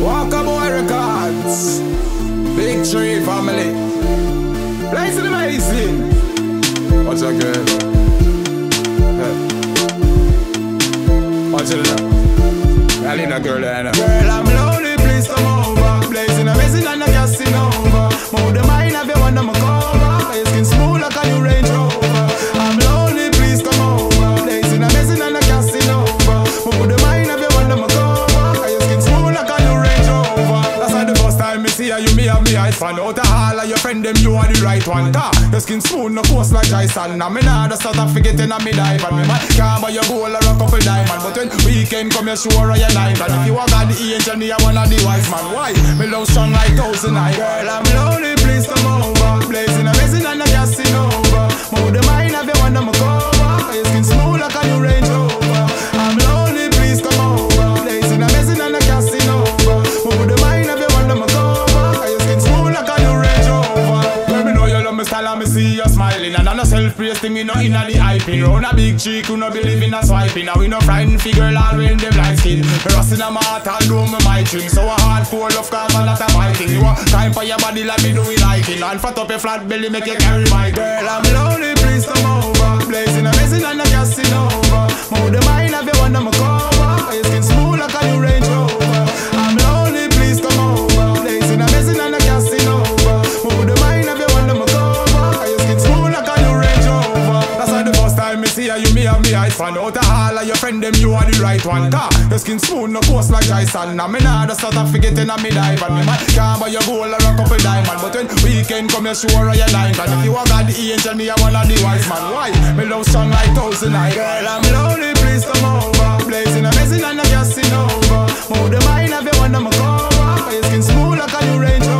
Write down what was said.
Walker Boy Records. Big Tree Family. Blazing amazing. What's up, girl? What's it up? I need a girl there. Girl, I'm lonely, please come over. Me see you me have me eyes fan out. All of your friend them, you are the right one. Ta, your skin smooth, no coast like Jason. Now me nah just start forgetting a me dive and me man can't buy your gold or a couple diamond. But when weekend come, you sure your life. And if you want God the angel, me I one of the wise man. Why? Me love strong like thousand eye. Girl, I'm lonely, please come over. See you smiling. And I no self-praise thing, me no inna the hyping. Round a big cheek, who no believe in a swiping. Now we no frightened figure, all when them light skin. Rust in a mouth, all do me my trim. So a hard full of cause a lot of my thing. You want time for your body like me do it like it. And fat up your flat belly, make you carry my girl. I'm lonely, one Out of all of your friend them you are the right one. Car, your skin smooth no coarse like dry sand And me nah the start of forgetting and me dive And me man can't buy your gold or a couple diamond. But when weekend come you sure you're nine Cause if you are God the angel me a one of the wise man. Why? Me love strong like thousand eye Girl I'm lonely please come over. Blazing a blazing and a gassing over. Move the mind of you wanna come over Your skin smooth like a new range